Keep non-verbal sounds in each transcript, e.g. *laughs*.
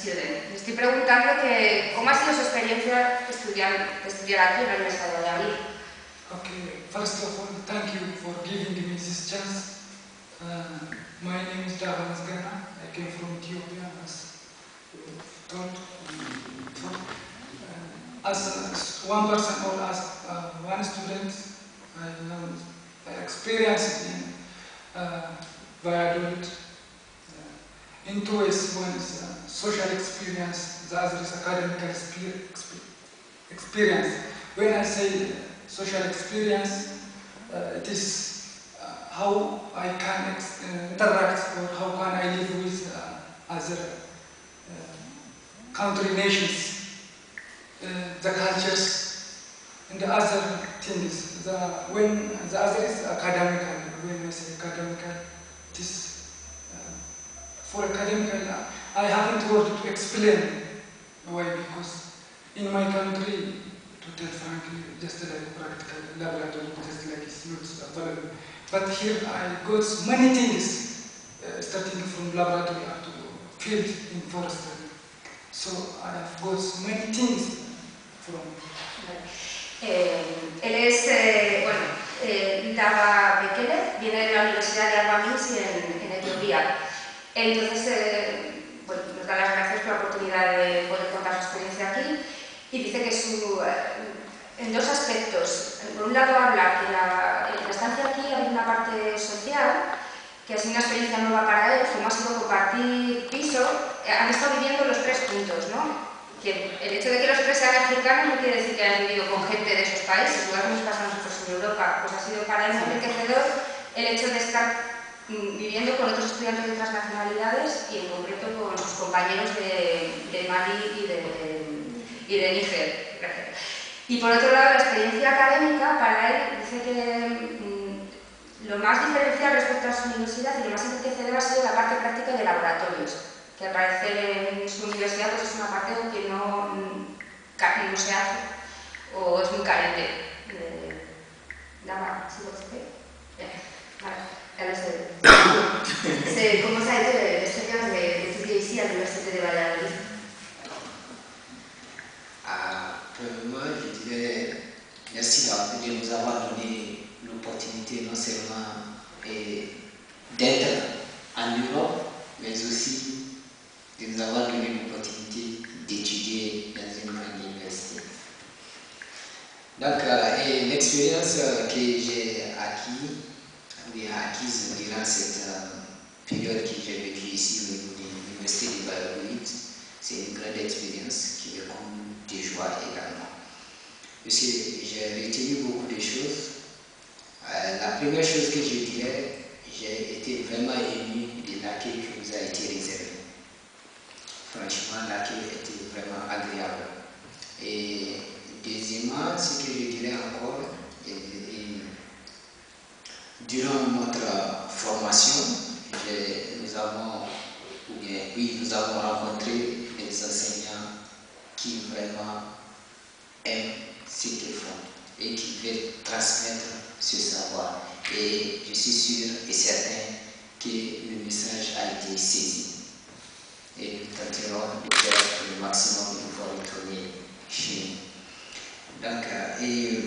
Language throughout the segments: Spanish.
student. estoy preguntando que, cómo ha sido su experiencia estudiar, estudiar aquí en la Universidad de Valladolid. Okay, first of all, thank you for giving me this chance. Uh, my name is Davas Gana. I came from Ethiopia, as you told. Uh, as one person or as uh, one student, I have experience in experience, the other is academic expe- expe- experience. When I say social experience, uh, it is uh, how I can uh, interact or how can I live with uh, other uh, country nations, the cultures, and the other things. The, when the other is academical, when I say academic, it is for academical. I haven't word to explain why because in my country to tell frankly, just like practical laboratory, just like it's not available. But here I got many things, uh, starting from laboratory up to field in forestry. So I have got many things from. Eh, él es, eh, bueno, eh, Dava Bekele, viene de la Universidad de Alba en, en Etiopía. Entonces, eh, una experiencia nueva para él, como ha sido compartir piso. Eh, Han estado viviendo los tres juntos, ¿no? Que el hecho de que los tres sean africanos no quiere decir que hayan vivido con gente de esos países, igual que nos pasa a nosotros en Europa, pues ha sido para muy enriquecedor el hecho de estar mm, viviendo con otros estudiantes de otras nacionalidades y en concreto con sus compañeros de, de Mali y de, y de Níger. Y por otro lado, la experiencia académica para él dice que lo más diferencial respecto a su universidad y lo más enriquecedor ha sido la parte práctica de laboratorios, que al parecer en su universidad pues, es una parte que no, mm, casi no se hace o es muy carente. Eh, Dama, ¿sí lo sé? Eh, Vale, ya lo sé. *coughs* C'est- Comment ça a été l'expérience d'étudier ici à l'Université de Valladolid Ah, dirais merci d'avoir- de nous avoir donné non seulement eh, d'être en Europe, mais aussi de nous avoir donné l'opportunité d'étudier dans une grande université. Donc, euh, l'expérience euh, que j'ai acquis, ou bien acquise durant cette euh, période que j'ai vécue ici au niveau de l'université de Valladolid, c'est une grande expérience qui me coule de joie également. Parce que j'ai retenu beaucoup de choses. Euh, la première chose que je dirais, j'ai été vraiment ému de l'accueil qui nous a été réservé. Franchement, l'accueil était vraiment agréable. Et deuxièmement, ce que je dirais encore, durant notre formation, nous avons, oui, nous avons rencontré des enseignants qui vraiment aiment ce qu'ils font et qui veulent transmettre ce savoir. Et je suis sûr et certain que le message a été saisi. Et nous tenterons de faire le maximum pour pouvoir retourner chez nous. Donc, euh, et euh,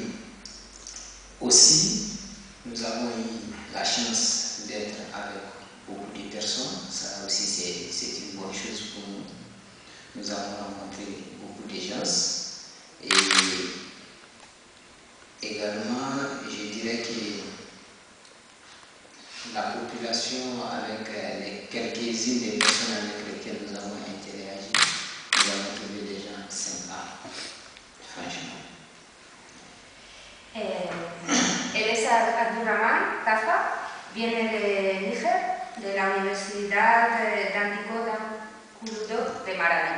aussi, nous avons eu la chance d'être avec beaucoup de personnes. Ça aussi, c'est- c'est une bonne chose pour nous. Nous avons rencontré beaucoup de gens. Et également, je dirais que la population, avec euh, les quelques-unes des personnes avec lesquelles nous avons interagi, nous avons trouvé des gens sympas, franchement. Eh, él es Abdurrahman Tafa, viene de Níger, de la Universidad de Dandiko Kurdo de Maradi.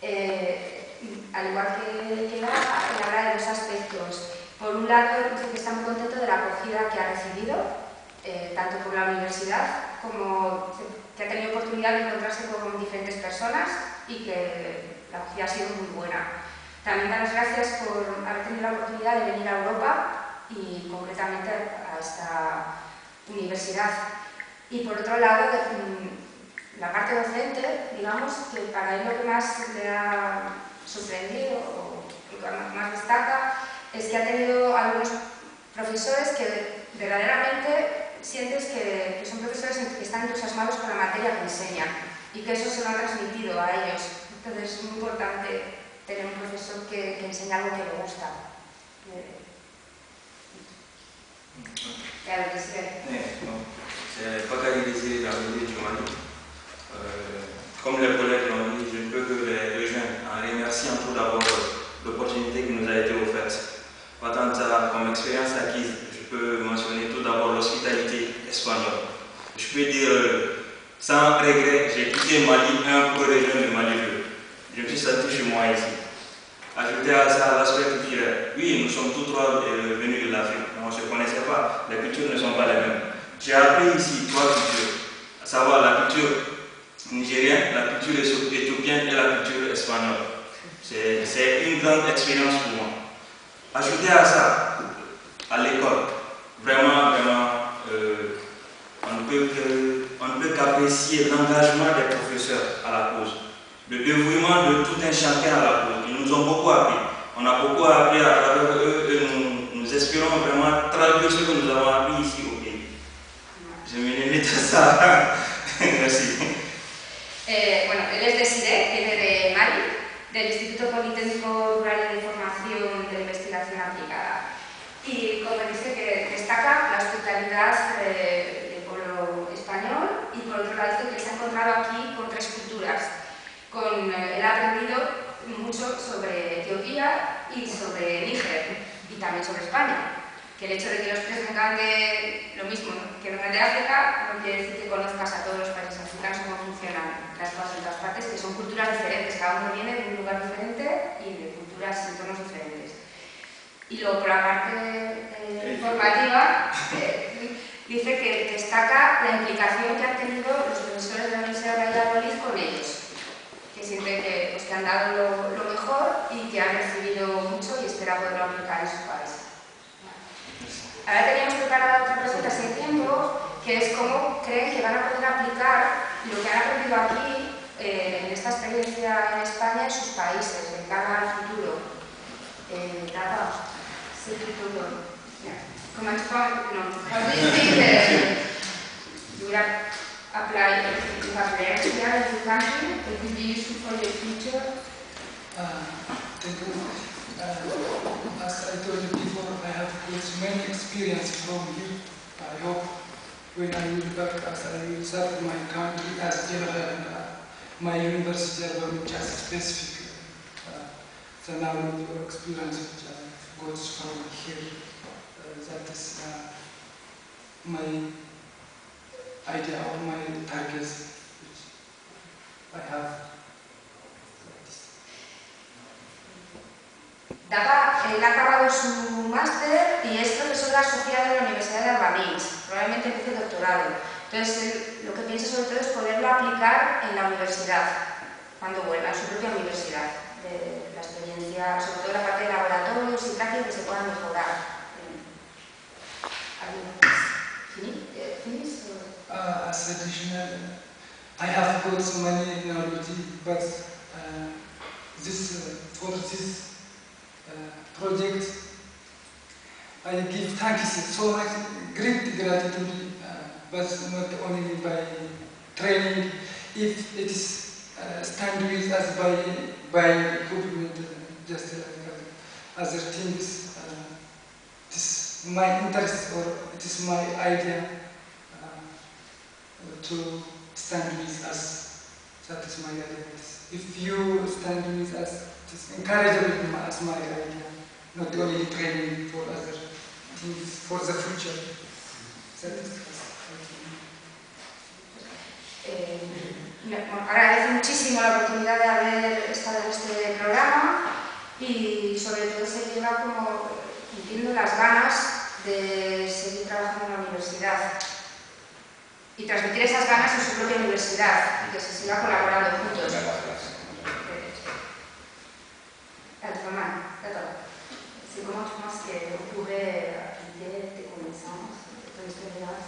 Eh, al igual que, que él habla de dos aspectos. Por un lado, dice que está muy contento de la acogida que ha recibido, eh, tanto por la universidad como que ha tenido oportunidad de encontrarse con diferentes personas y que la acogida ha sido muy buena. También dar las gracias por haber tenido la oportunidad de venir a Europa y concretamente a esta universidad. Y por otro lado, mm, la parte docente, digamos, que para él lo que más le ha sorprendido, o lo que más destaca, es que ha tenido algunos profesores que verdaderamente sientes que, son profesores que están entusiasmados con la materia que enseñan y que eso se lo ha transmitido a ellos. Entonces es muy importante tener un profesor que, que enseña algo que le gusta. Claro que sí. C'est pas caractérisé dans le milieu du Mali. Euh, comme les collègues l'ont dit, je ne peux que les rejoindre en remerciant tout d'abord Je peux dire, euh, sans regret, j'ai quitté Mali 1 pour le Mali 2. Je me suis senti chez moi ici. Ajouter à ça l'aspect culturel. Oui, nous sommes tous trois euh, venus de l'Afrique. On ne se connaissait pas. Les cultures ne sont pas les mêmes. J'ai appris ici trois cultures, à savoir la culture nigérienne, la culture éthiopienne et la culture espagnole. C'est une grande expérience pour moi. Ajouter à ça, à l'école, vraiment, vraiment, on ne peut qu'apprécier l'engagement des professeurs à la cause, le dévouement de tout un chacun à la cause. Ils nous ont beaucoup appris. On a beaucoup appris à travers eux et nous, nous espérons vraiment traduire ce que nous avons appris ici au pays. Je me limite à ça. *laughs* Merci. Eh, bueno, él es de SIDE, viene de Mali, del Instituto Politécnico Rural de Información de Investigación Aplicada. Y como dice que destaca la hospitalidad pueblo español y por otro lado que se ha encontrado aquí con tres culturas. Con, eh, él ha aprendido mucho sobre Etiopía y sobre Níger y también sobre España que el hecho de que los tres vengan de lo mismo, que vengan de África, no quiere decir que conozcas a todos los países africanos cómo funcionan las cosas en todas partes, que son culturas diferentes, cada uno viene de un lugar diferente y de culturas y entornos diferentes. Y luego, por la parte eh, informativa, eh, dice que destaca la implicación que han tenido los profesores de la Universidad de Valladolid con ellos, que sienten que, pues, que han dado lo, lo, mejor y que han recibido mucho y espera poderlo aplicar en su país. Ahora teníamos preparada otra pregunta hace tiempo, que es cómo creen que van a poder aplicar lo que han aprendido aquí eh, en esta experiencia en España en sus países, en cara al futuro. Eh, nada, sí, futuro. Comment no, *laughs* how do you think that you would apply if you have learned here in the country, it could be useful for your future? Uh, thank you. Uh, as I told you before, I have got many experience from here. I hope when I will back as I will serve my country as general and uh, my university will just specific uh, the knowledge or experience which I got from here. Uh, that is uh, my idea or my targets which I have. Él ha acabado su máster y es profesor asociado en la Universidad de Albamins, probablemente empiece doctorado. Entonces, él, lo que piensa sobre todo es poderlo aplicar en la universidad, cuando vuelva, en su propia universidad. De la experiencia, sobre todo la parte de laboratorios y prácticas que se puedan mejorar. Uh, as additional, I have got so many knowledge, but uh, this, uh, for this uh, project. I give thanks so much, great gratitude, uh, but not only by training, if it is uh, stand with us by by equipment, just like other things. It is my interest or it is my idea uh, to stand with us. That is my idea. If you stand with us, it's encouraging as my idea, not only training for other things for the future. That is eh, agradezco muchísimo la oportunidad de haber estado en este programa y sobre todo se lleva como entiendo las ganas de seguir trabajando en la universidad. Y transmitir esas ganas en su propia universidad y que se siga colaborando juntos. D'accord. C'est comment tu penses qu'on pourrait appliquer tes connaissances, ton expérience